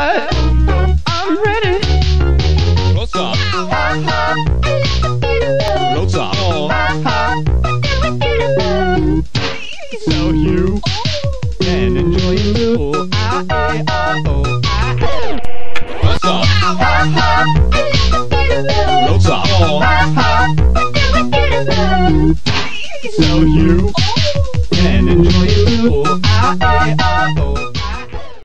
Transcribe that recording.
side. I'm ready. Close up. Close up. Oh. So you can enjoy your pool. I, I, I, oh, I. Close up. Close up. So you can enjoy your pool. I, I, I, oh.